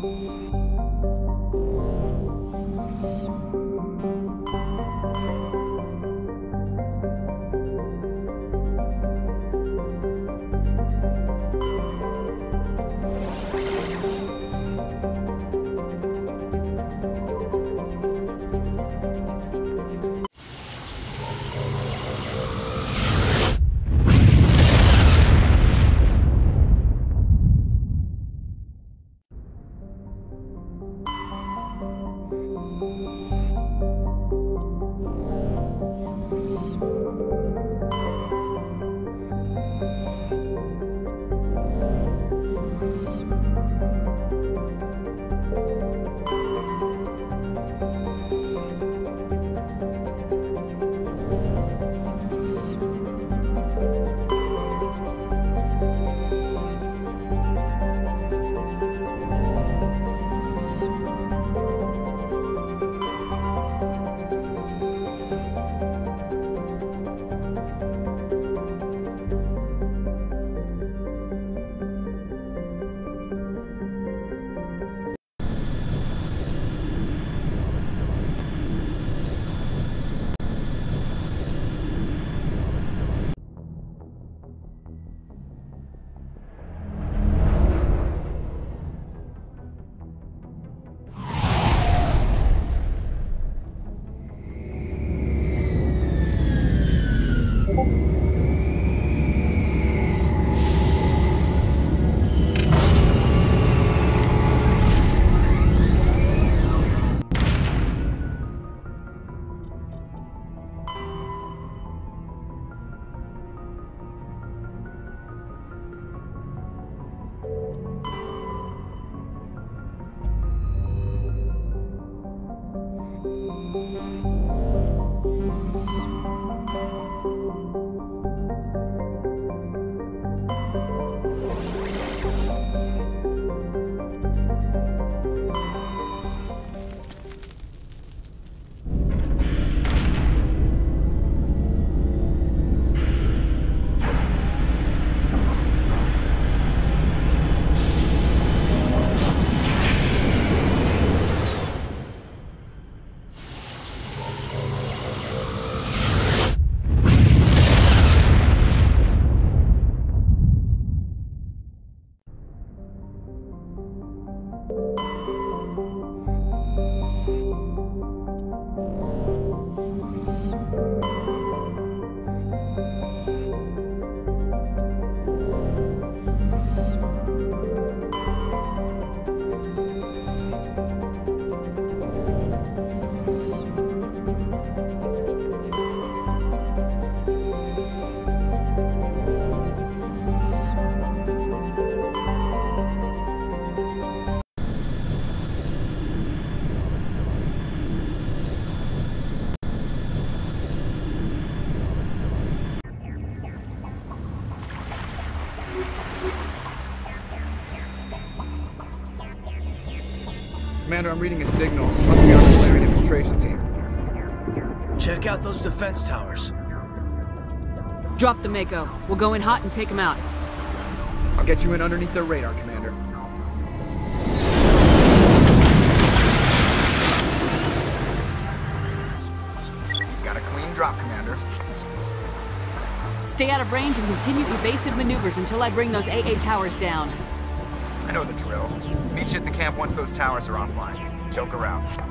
Thank you. Commander, I'm reading a signal. Must be our Salarian infiltration team. Check out those defense towers. Drop the Mako. We'll go in hot and take them out. I'll get you in underneath their radar, Commander. You've got a clean drop, Commander. Stay out of range and continue evasive maneuvers until I bring those AA towers down. I know the drill. Meet you at the camp once those towers are offline. Joke around.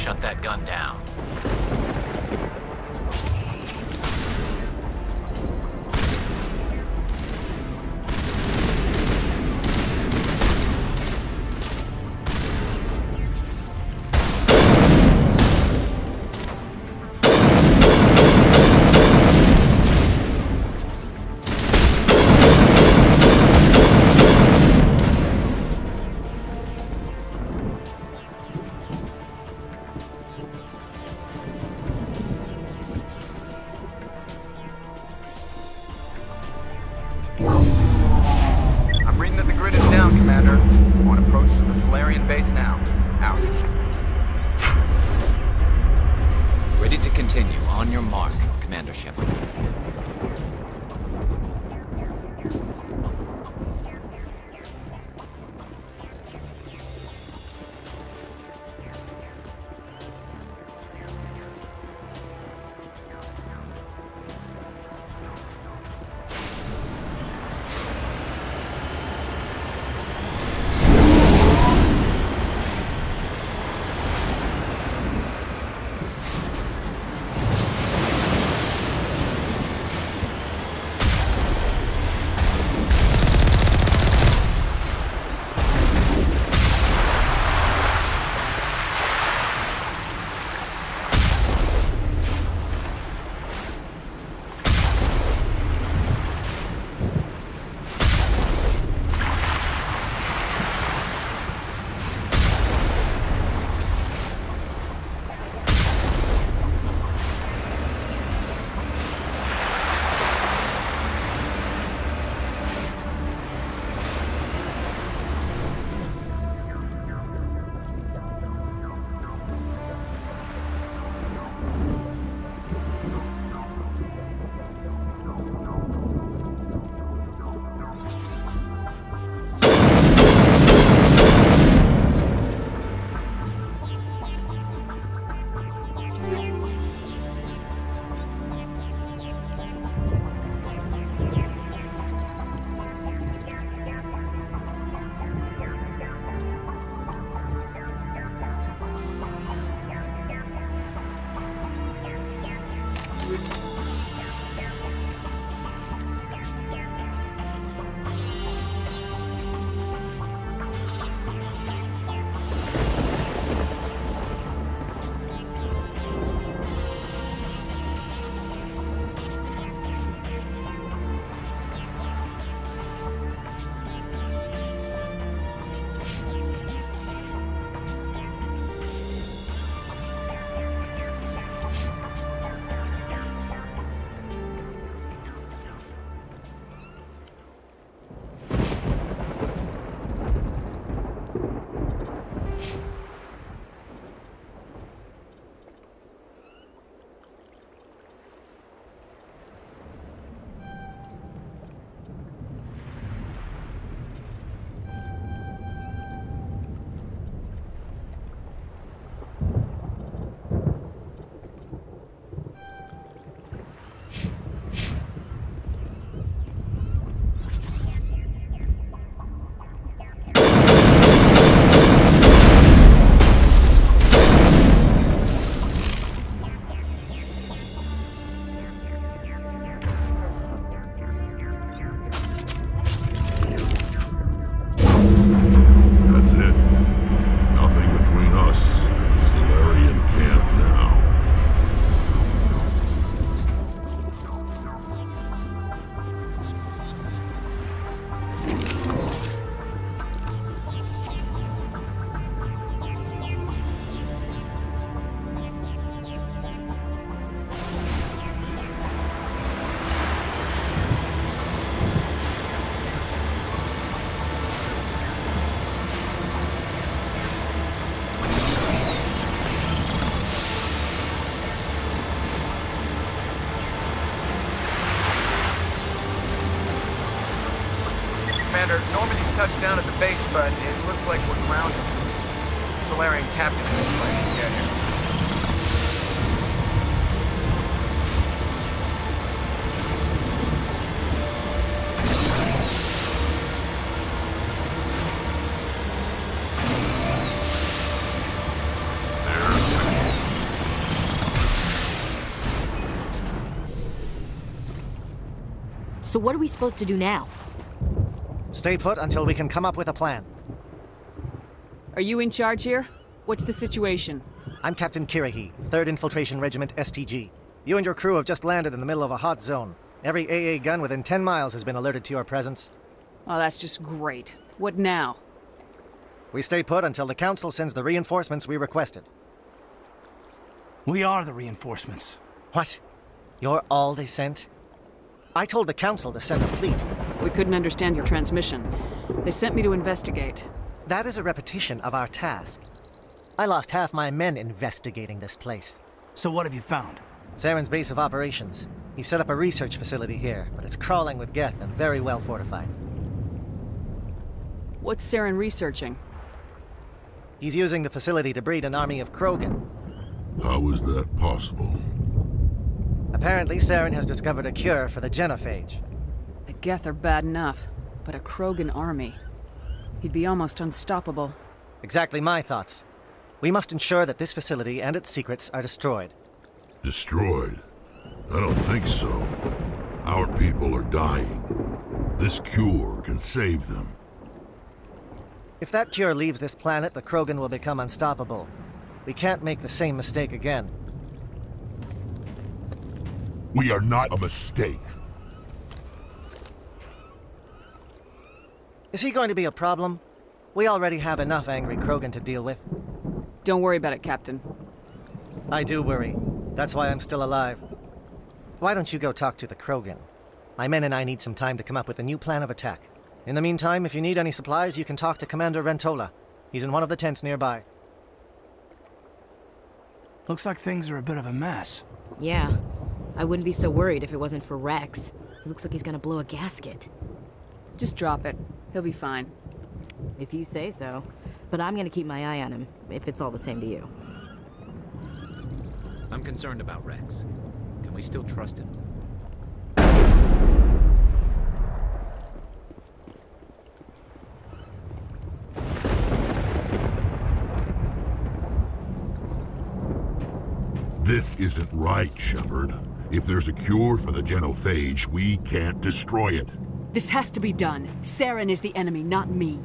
Shut that gun down. but it looks like we're grounded. Salarian captain is fighting get here. So what are we supposed to do now? Stay put until we can come up with a plan. Are you in charge here? What's the situation? I'm Captain Kirrahe, 3rd Infiltration Regiment STG. You and your crew have just landed in the middle of a hot zone. Every AA gun within 10 miles has been alerted to your presence. Oh, that's just great. What now? We stay put until the Council sends the reinforcements we requested. We are the reinforcements. What? You're all they sent? I told the Council to send a fleet. We couldn't understand your transmission. They sent me to investigate. That is a repetition of our task. I lost half my men investigating this place. So what have you found? Saren's base of operations. He set up a research facility here, but it's crawling with Geth and very well fortified. What's Saren researching? He's using the facility to breed an army of Krogan. How is that possible? Apparently, Saren has discovered a cure for the genophage. The Geth are bad enough, but a Krogan army. He'd be almost unstoppable. Exactly my thoughts. We must ensure that this facility and its secrets are destroyed. Destroyed? I don't think so. Our people are dying. This cure can save them. If that cure leaves this planet, the Krogan will become unstoppable. We can't make the same mistake again. We are not a mistake. Is he going to be a problem? We already have enough angry Krogan to deal with. Don't worry about it, Captain. I do worry. That's why I'm still alive. Why don't you go talk to the Krogan? My men and I need some time to come up with a new plan of attack. In the meantime, if you need any supplies, you can talk to Commander Rentola. He's in one of the tents nearby. Looks like things are a bit of a mess. Yeah. I wouldn't be so worried if it wasn't for Wrex. He looks like he's gonna blow a gasket. Just drop it. He'll be fine. If you say so. But I'm gonna keep my eye on him, if it's all the same to you. I'm concerned about Wrex. Can we still trust him? This isn't right, Shepard. If there's a cure for the genophage, we can't destroy it. This has to be done. Saren is the enemy, not me.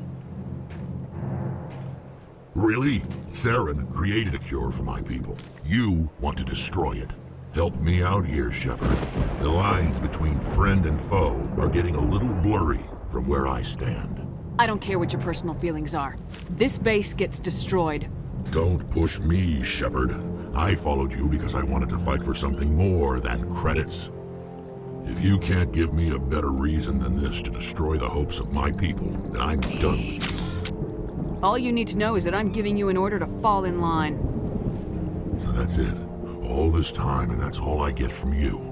Really? Saren created a cure for my people. You want to destroy it. Help me out here, Shepard. The lines between friend and foe are getting a little blurry from where I stand. I don't care what your personal feelings are. This base gets destroyed. Don't push me, Shepard. I followed you because I wanted to fight for something more than credits. If you can't give me a better reason than this to destroy the hopes of my people, then I'm done with you. All you need to know is that I'm giving you an order to fall in line. So that's it. All this time, and that's all I get from you.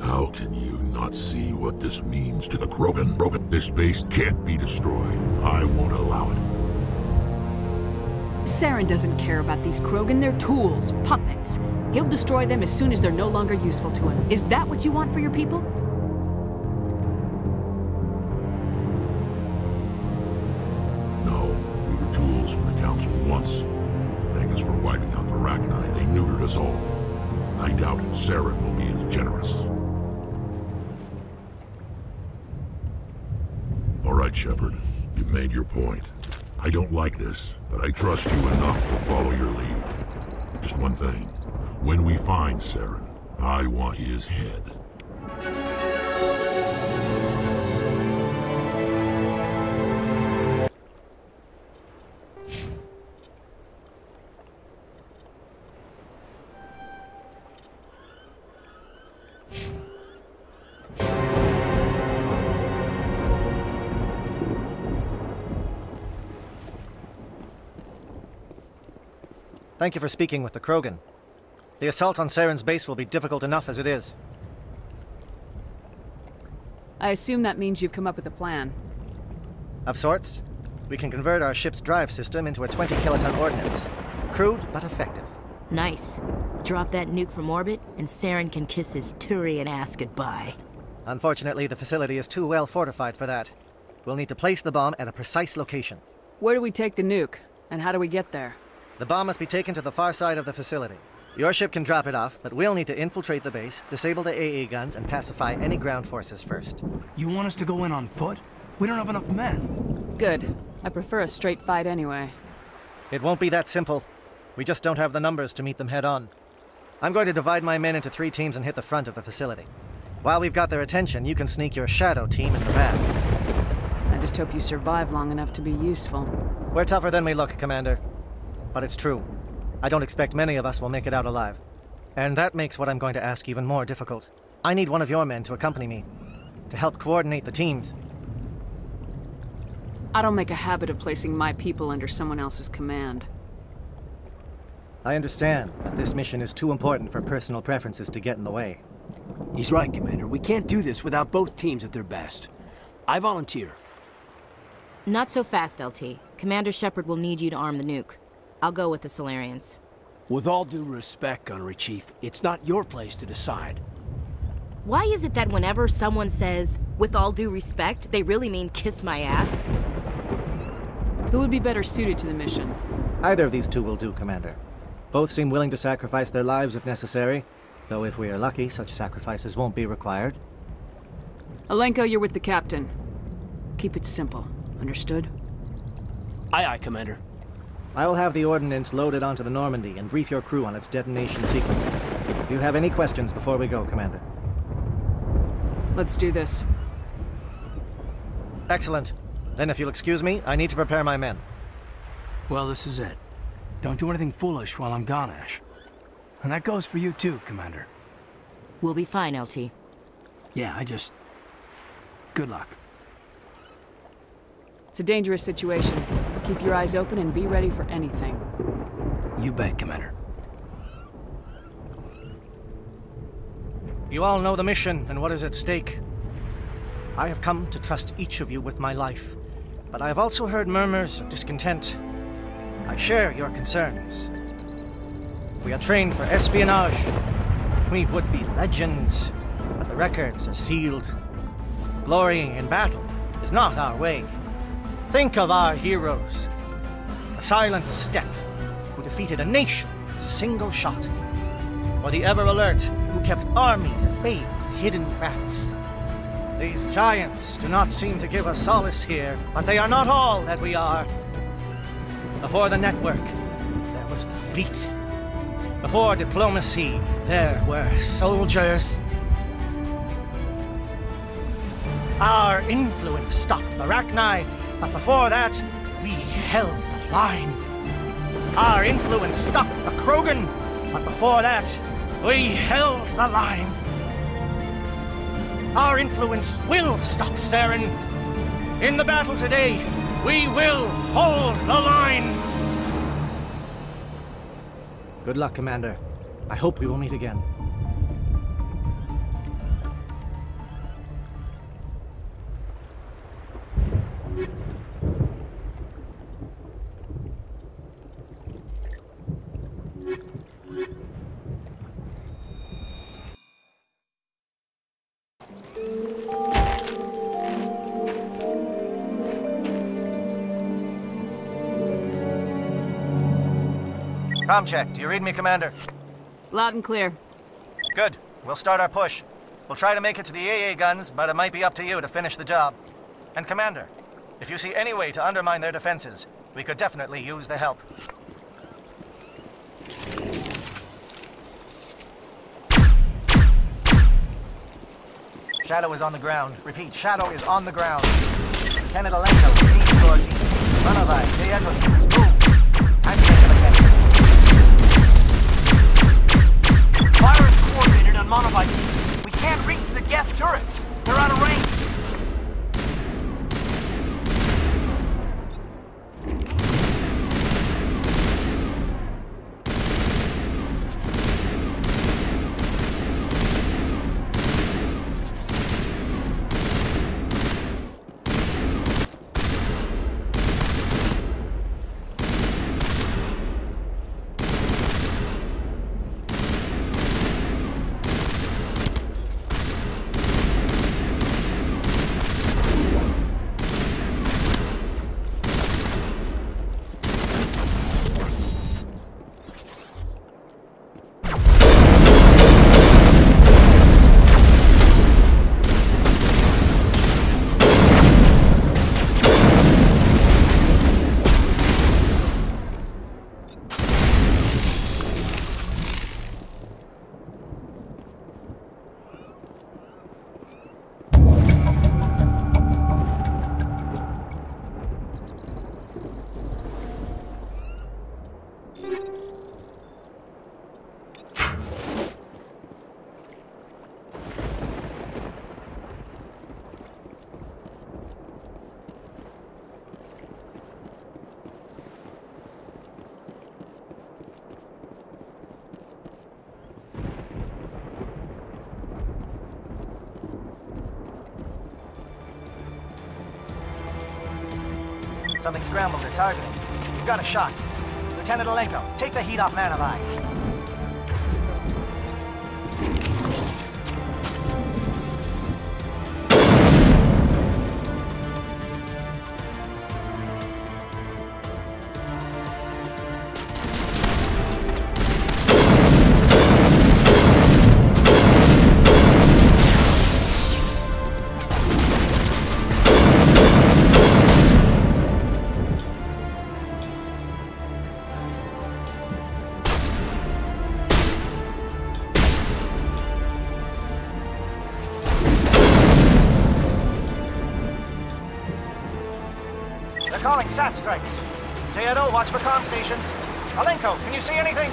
How can you not see what this means to the Krogan? Krogan? This base can't be destroyed. I won't allow it. Saren doesn't care about these Krogan. They're tools, puppets. He'll destroy them as soon as they're no longer useful to him. Is that what you want for your people? No, we were tools for the Council once. Thank us for wiping out the Rachni, they neutered us all. I doubt Saren will be as generous. All right, Shepard. You've made your point. I don't like this, but I trust you enough to follow your lead. Just one thing. When we find Saren, I want his head. Thank you for speaking with the Krogan. The assault on Saren's base will be difficult enough as it is. I assume that means you've come up with a plan. Of sorts. We can convert our ship's drive system into a 20 kiloton ordnance. Crude, but effective. Nice. Drop that nuke from orbit, and Saren can kiss his Turian ass goodbye. Unfortunately, the facility is too well fortified for that. We'll need to place the bomb at a precise location. Where do we take the nuke? And how do we get there? The bomb must be taken to the far side of the facility. Your ship can drop it off, but we'll need to infiltrate the base, disable the AA guns, and pacify any ground forces first. You want us to go in on foot? We don't have enough men. Good. I prefer a straight fight anyway. It won't be that simple. We just don't have the numbers to meet them head on. I'm going to divide my men into three teams and hit the front of the facility. While we've got their attention, you can sneak your shadow team in the back. I just hope you survive long enough to be useful. We're tougher than we look, Commander. But it's true. I don't expect many of us will make it out alive. And that makes what I'm going to ask even more difficult. I need one of your men to accompany me, to help coordinate the teams. I don't make a habit of placing my people under someone else's command. I understand, but this mission is too important for personal preferences to get in the way. He's right, Commander. We can't do this without both teams at their best. I volunteer. Not so fast, LT. Commander Shepard will need you to arm the nuke. I'll go with the Salarians. With all due respect, Gunnery Chief, it's not your place to decide. Why is it that whenever someone says, with all due respect, they really mean kiss my ass? Who would be better suited to the mission? Either of these two will do, Commander. Both seem willing to sacrifice their lives if necessary, though if we are lucky, such sacrifices won't be required. Alenko, you're with the captain. Keep it simple. Understood? Aye, aye, Commander. I will have the ordnance loaded onto the Normandy and brief your crew on its detonation sequence. Do you have any questions before we go, Commander? Let's do this. Excellent. Then if you'll excuse me, I need to prepare my men. Well, this is it. Don't do anything foolish while I'm gone, Ash. And that goes for you too, Commander. We'll be fine, LT. Yeah, I just... Good luck. It's a dangerous situation. Keep your eyes open and be ready for anything. You bet, Commander. You all know the mission and what is at stake. I have come to trust each of you with my life, but I have also heard murmurs of discontent. I share your concerns. We are trained for espionage. We would be legends, but the records are sealed. Glorying in battle is not our way. Think of our heroes. A silent step who defeated a nation with a single shot. Or the ever alert who kept armies at bay with hidden rats. These giants do not seem to give us solace here, but they are not all that we are. Before the network, there was the fleet. Before diplomacy, there were soldiers. Our influence stopped the Rachni, but before that, we held the line. Our influence stopped the Krogan, but before that, we held the line. Our influence will stop Saren. In the battle today, we will hold the line. Good luck, Commander. I hope we will meet again. Check. Do you read me, Commander? Loud and clear. Good. We'll start our push. We'll try to make it to the AA guns, but it might be up to you to finish the job. And Commander, if you see any way to undermine their defenses, we could definitely use the help. Shadow is on the ground. Repeat, Shadow is on the ground. Lieutenant Alenko, lead your team. Mannovai, We can't reach the Geth turrets. They're out of range. Something scrambled their targeting. We've got a shot. Lieutenant Alenko, take the heat off Mannovai. Strikes. Jaeto, watch for comm stations. Alenko, can you see anything?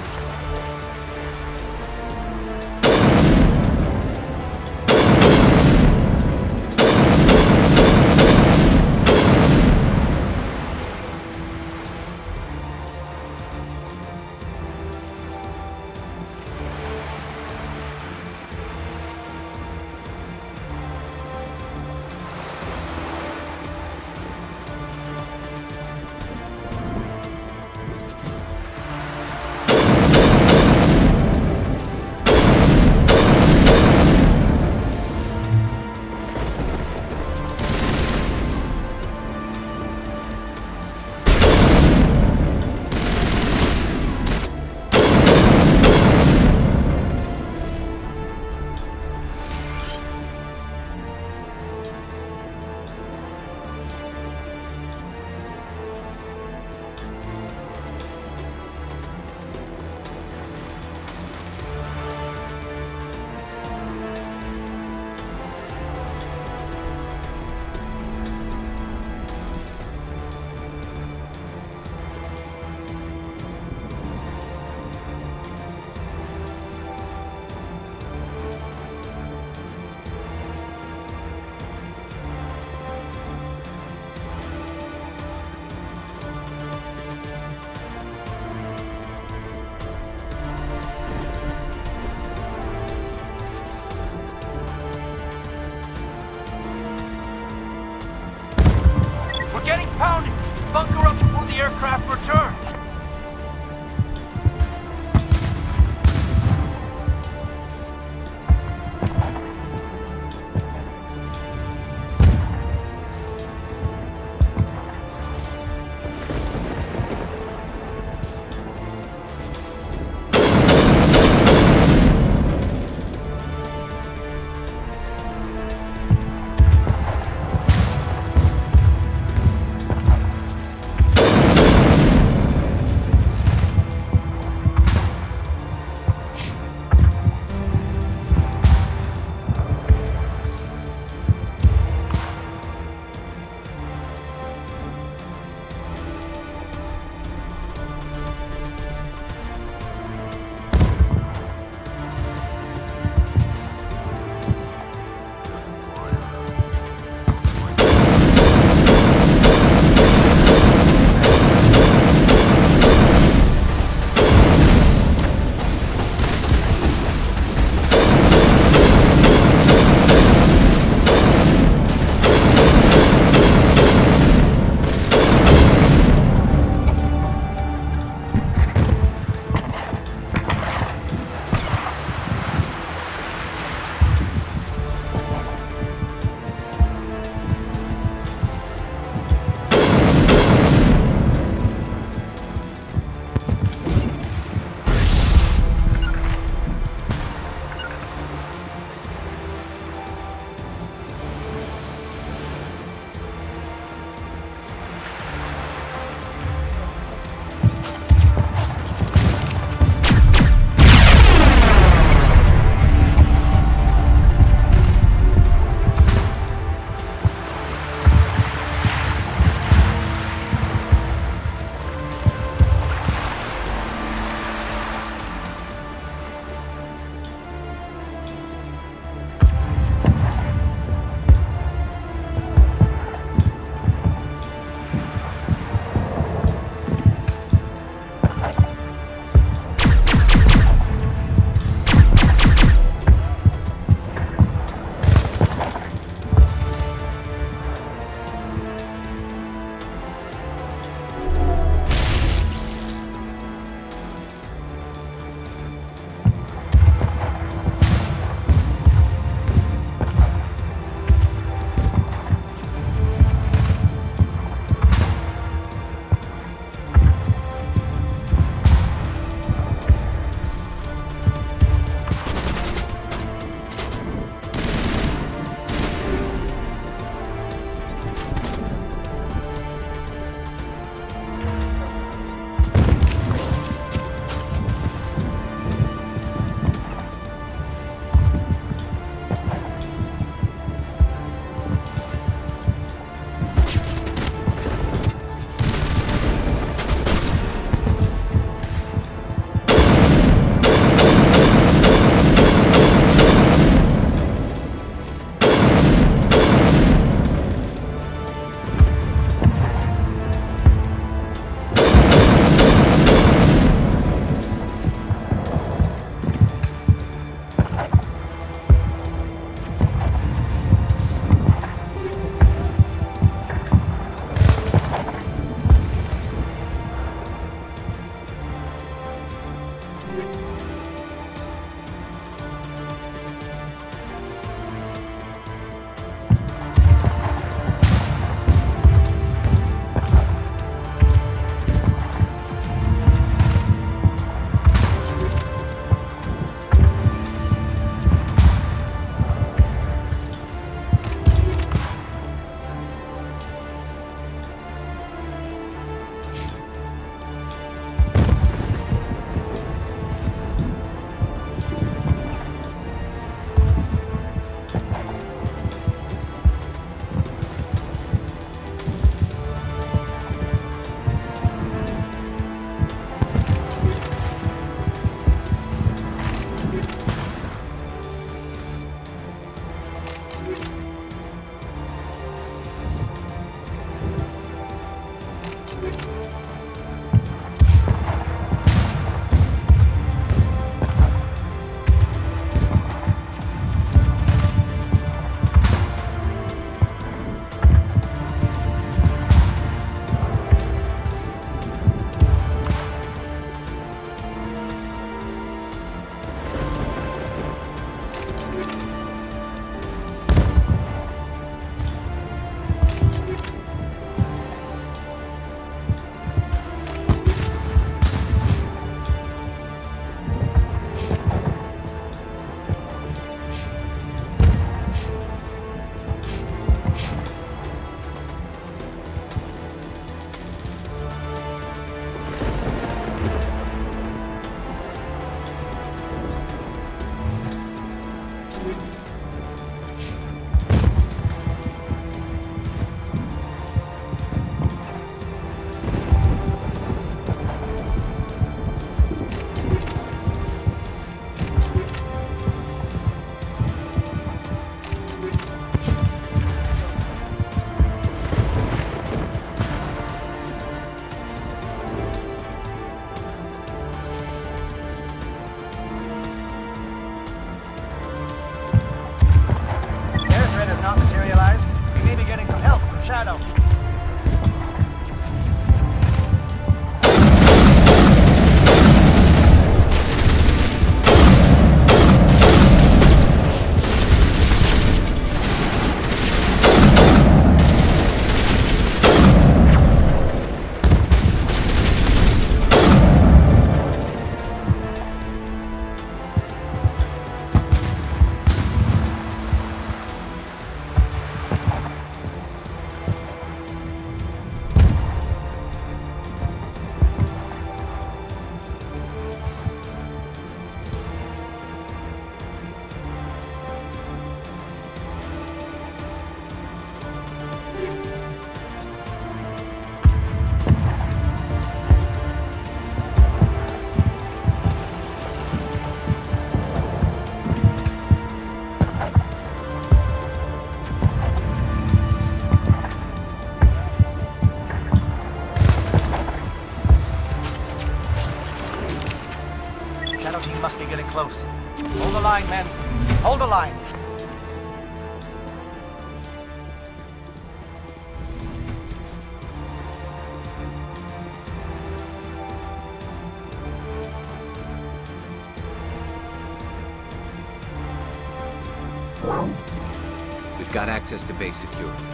Access to base security.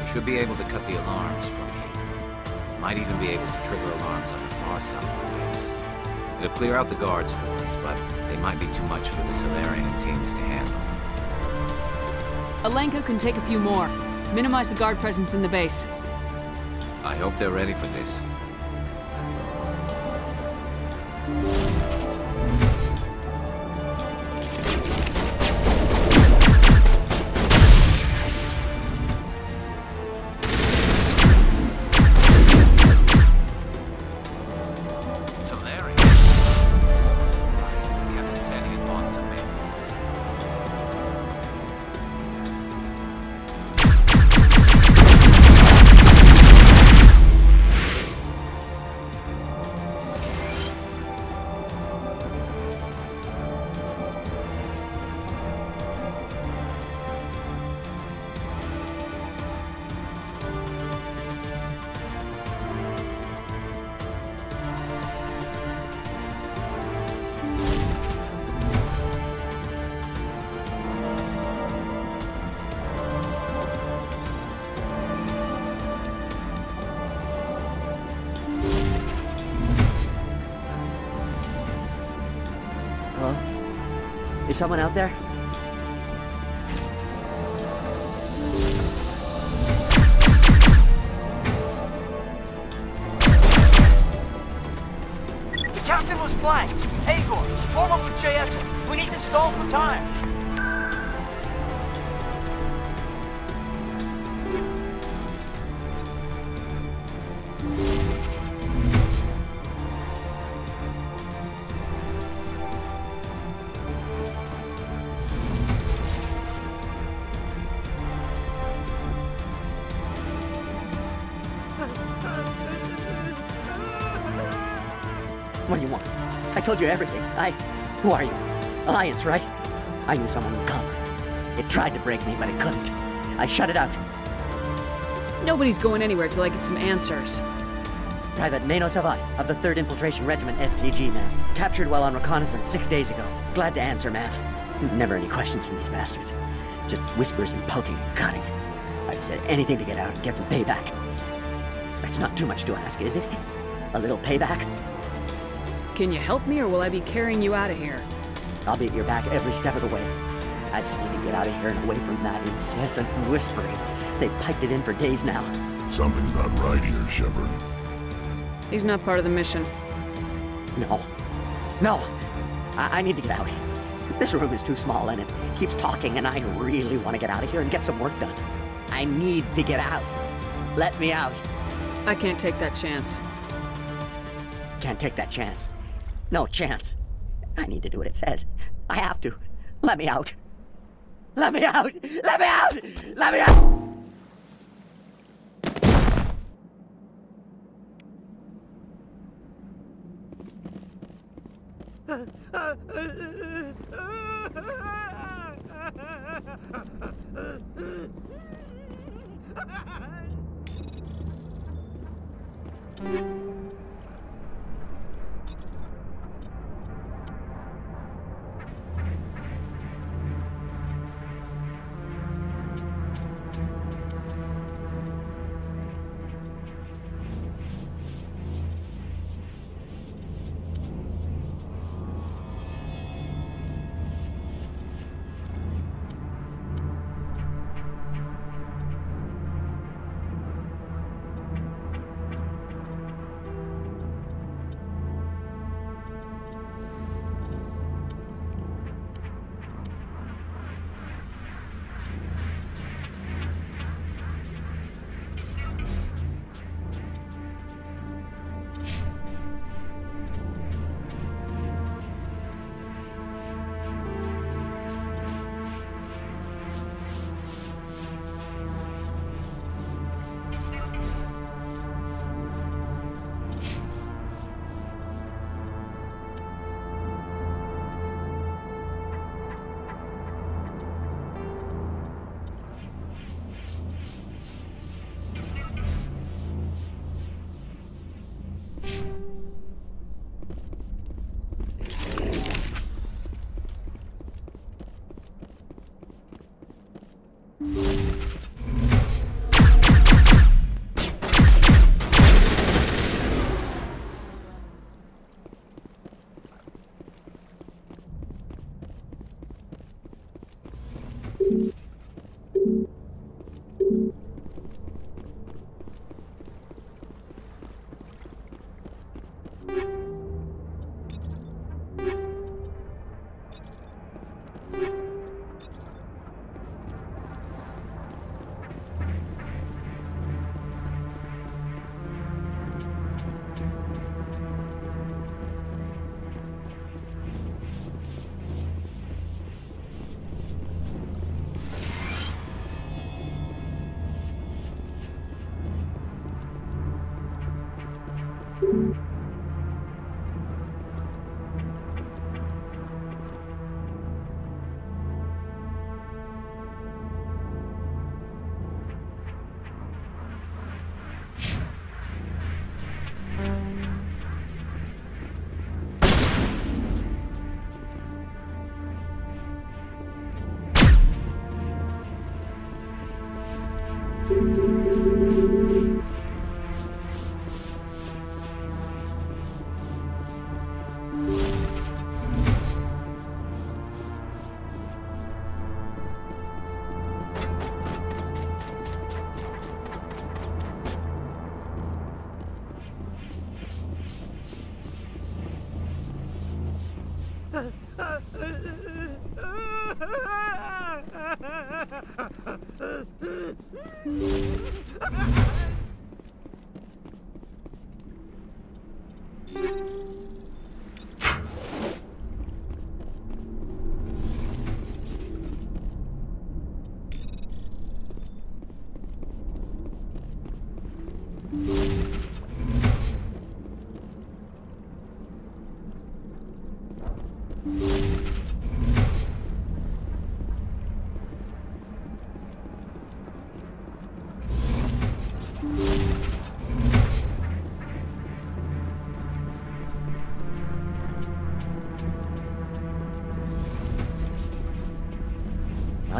We should be able to cut the alarms from here. Might even be able to trigger alarms on the far side of the base. It'll clear out the guards for us, but they might be too much for the Salarian teams to handle. Alenka can take a few more. Minimize the guard presence in the base. I hope they're ready for this. Is someone out there? You everything. I. Who are you? Alliance, right? I knew someone would come. It tried to break me, but it couldn't. I shut it out. Nobody's going anywhere till I get some answers. Private Mano Savat of the 3rd Infiltration Regiment STG, man. Captured while on reconnaissance six days ago. Glad to answer, man. Never any questions from these bastards. Just whispers and poking and cutting. I'd said anything to get out and get some payback. That's not too much to ask, is it? A little payback? Can you help me, or will I be carrying you out of here? I'll be at your back every step of the way. I just need to get out of here and away from that incessant whispering. They've piped it in for days now. Something's not right here, Shepard. He's not part of the mission. No. No! I, I need to get out. This room is too small and it keeps talking, and I really want to get out of here and get some work done. I need to get out. Let me out. I can't take that chance. Can't take that chance. No chance. I need to do what it says. I have to. Let me out. Let me out! Let me out! Let me out!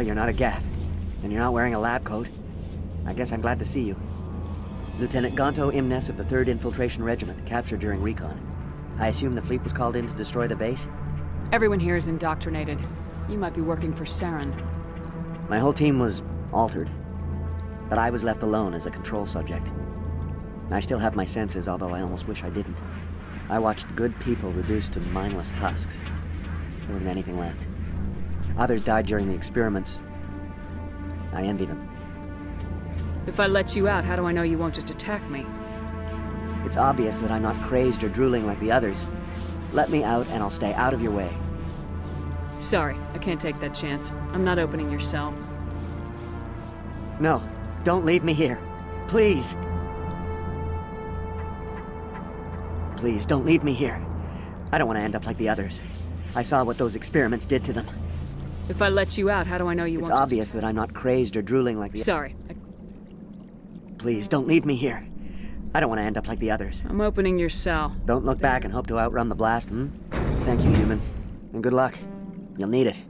Well, you're not a Geth, and you're not wearing a lab coat. I guess I'm glad to see you. Lieutenant Gonto Imnes of the 3rd Infiltration Regiment, captured during recon. I assume the fleet was called in to destroy the base? Everyone here is indoctrinated. You might be working for Saren. My whole team was altered, but I was left alone as a control subject. I still have my senses, although I almost wish I didn't. I watched good people reduced to mindless husks. There wasn't anything left. Others died during the experiments. I envy them. If I let you out, how do I know you won't just attack me? It's obvious that I'm not crazed or drooling like the others. Let me out and I'll stay out of your way. Sorry, I can't take that chance. I'm not opening your cell. No, don't leave me here. Please. Please, don't leave me here. I don't want to end up like the others. I saw what those experiments did to them. If I let you out, how do I know you it's won't just- obvious that I'm not crazed or drooling like the Sorry, I Please, don't leave me here. I don't want to end up like the others. I'm opening your cell. Don't look back and hope to outrun the blast, hmm? Thank you, human. And good luck. You'll need it.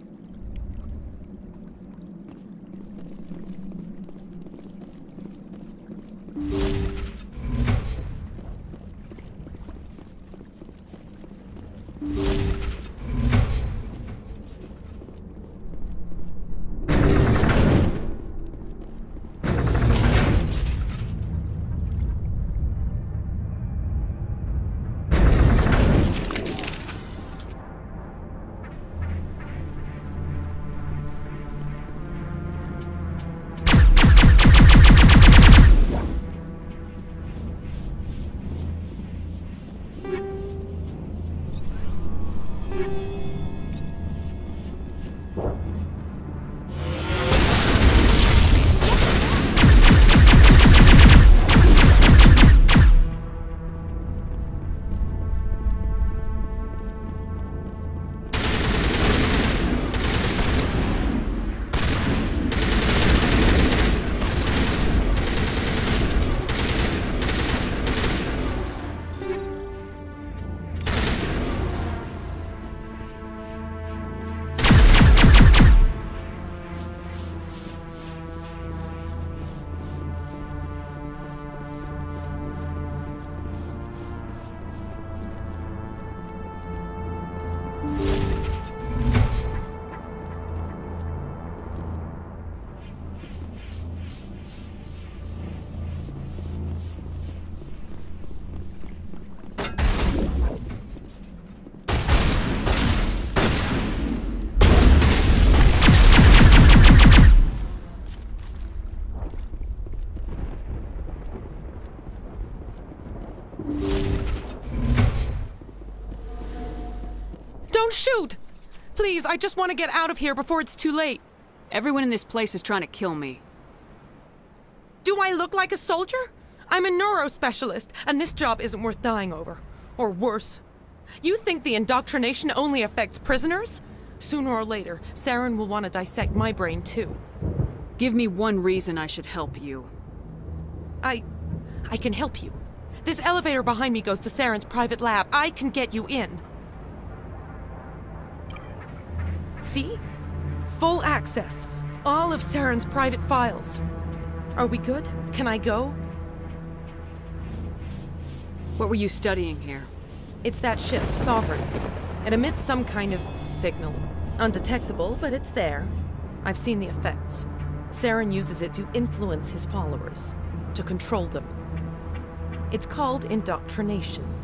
Don't shoot! Please, I just want to get out of here before it's too late. Everyone in this place is trying to kill me. Do I look like a soldier? I'm a neurospecialist, and this job isn't worth dying over. Or worse. You think the indoctrination only affects prisoners? Sooner or later, Saren will want to dissect my brain too. Give me one reason I should help you. I. I can help you. This elevator behind me goes to Saren's private lab. I can get you in. See? Full access. All of Saren's private files. Are we good? Can I go? What were you studying here? It's that ship, Sovereign. It emits some kind of signal. Undetectable, but it's there. I've seen the effects. Saren uses it to influence his followers, to control them. It's called indoctrination.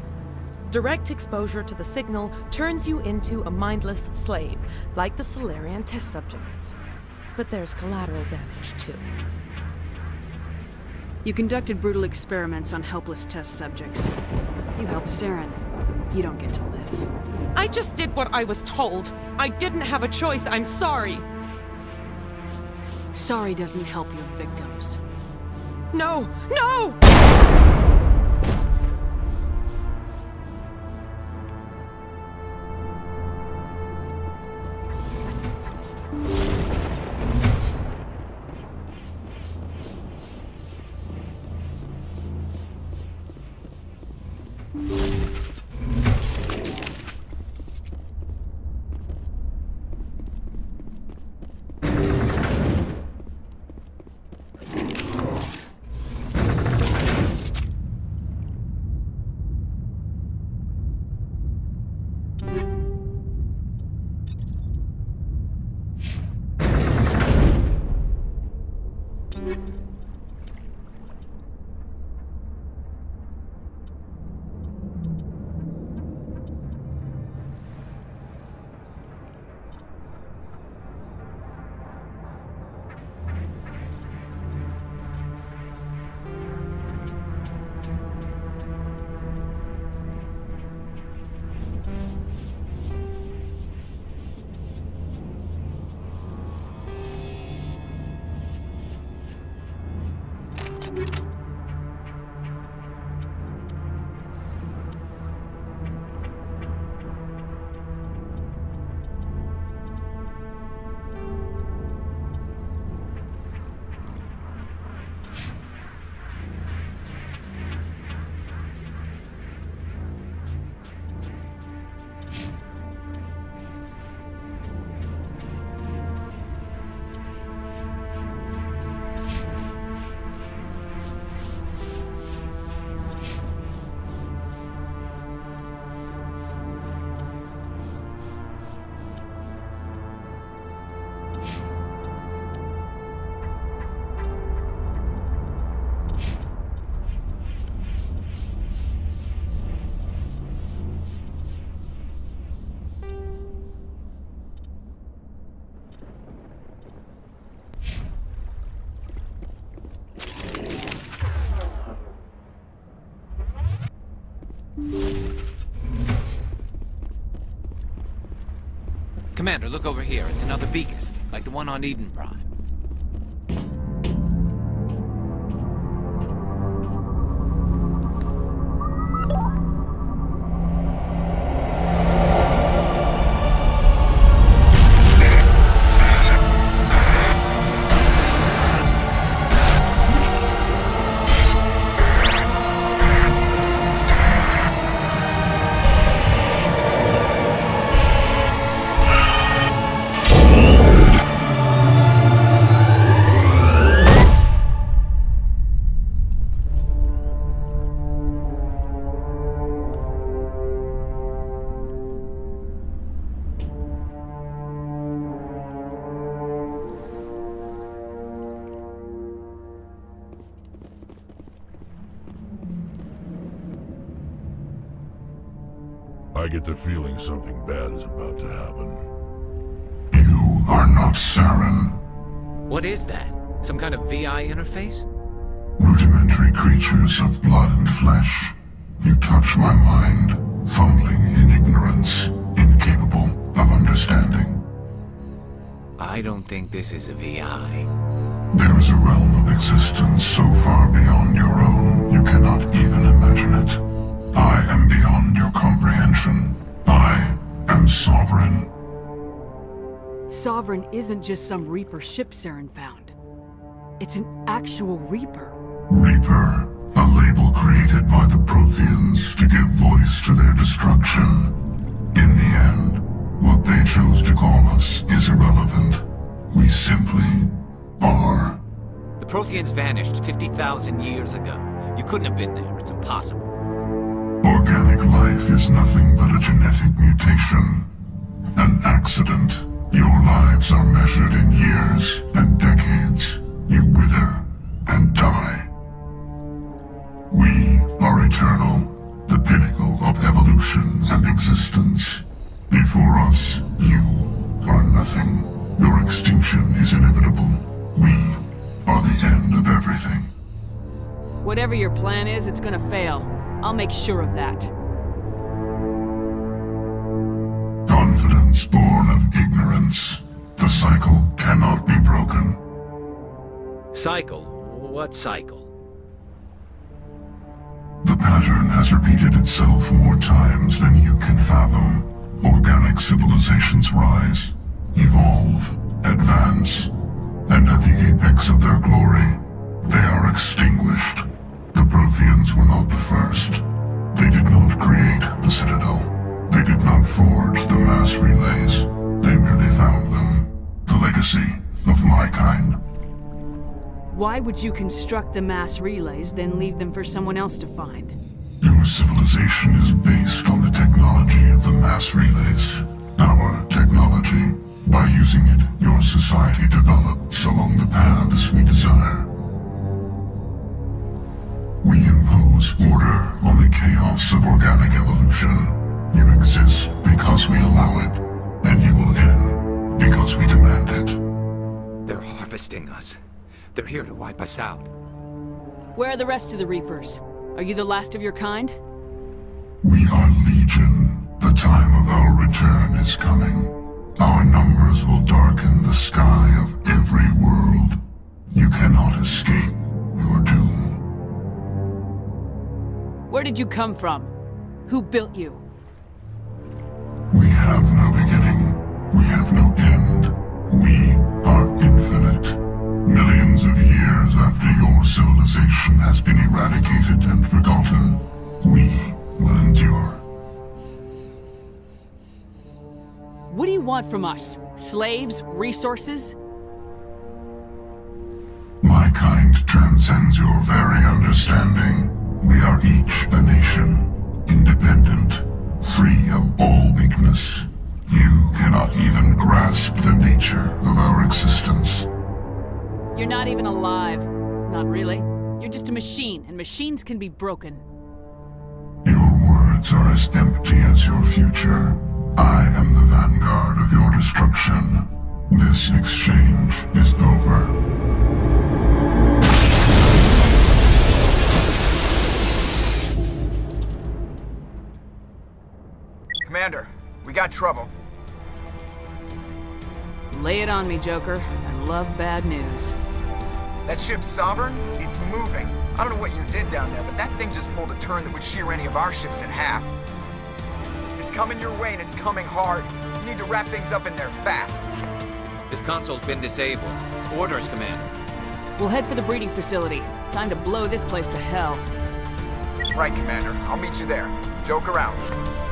Direct exposure to the signal turns you into a mindless slave, like the Salarian test subjects. But there's collateral damage, too. You conducted brutal experiments on helpless test subjects. You helped Saren. You don't get to live. I just did what I was told. I didn't have a choice. I'm sorry. Sorry doesn't help your victims. No! No! Commander, look over here. It's another beacon, like the one on Eden the feeling something bad is about to happen. You are not Saren. What is that? Some kind of VI interface? Rudimentary creatures of blood and flesh. You touch my mind, fumbling in ignorance, incapable of understanding. I don't think this is a VI. There is a realm of existence so far beyond your own, you cannot even imagine it. I am beyond your comprehension. I am sovereign. Sovereign isn't just some Reaper ship Saren found. It's an actual Reaper. Reaper, a label created by the Protheans to give voice to their destruction. In the end, what they chose to call us is irrelevant. We simply are. The Protheans vanished 50,000 years ago. You couldn't have been there. It's impossible. Organic life is nothing but a genetic mutation. An accident. Your lives are measured in years and decades. You wither and die. We are eternal, the pinnacle of evolution and existence. Before us, you are nothing. Your extinction is inevitable. We are the end of everything. Whatever your plan is, it's gonna fail. I'll make sure of that. Confidence born of ignorance. The cycle cannot be broken. Cycle? What cycle? The pattern has repeated itself more times than you can fathom. Organic civilizations rise, evolve, advance, and at the apex of their glory, they are extinguished. The Protheans were not the first. They did not create the Citadel. They did not forge the mass relays. They merely found them. The legacy of my kind. Why would you construct the mass relays, then leave them for someone else to find? Your civilization is based on the technology of the mass relays. Our technology. By using it, your society develops along the paths we desire. We impose order on the chaos of organic evolution. You exist because we allow it, and you will end because we demand it. They're harvesting us. They're here to wipe us out. Where are the rest of the Reapers? Are you the last of your kind? We are Legion. The time of our return is coming. Our numbers will darken the sky of every world. You cannot escape your doom. Where did you come from? Who built you? We have no beginning. We have no end. We are infinite. Millions of years after your civilization has been eradicated and forgotten, we will endure. What do you want from us? Slaves? Resources? My kind transcends your very understanding. We are each a nation, independent, free of all weakness. You cannot even grasp the nature of our existence. You're not even alive. Not really. You're just a machine, and machines can be broken. Your words are as empty as your future. I am the vanguard of your destruction. This exchange is over. Got trouble. Lay it on me, Joker. I love bad news. That ship's Sovereign? It's moving. I don't know what you did down there, but that thing just pulled a turn that would shear any of our ships in half. It's coming your way and it's coming hard. You need to wrap things up in there fast. This console's been disabled. Orders, Commander. We'll head for the breeding facility. Time to blow this place to hell. Right, Commander. I'll meet you there. Joker out.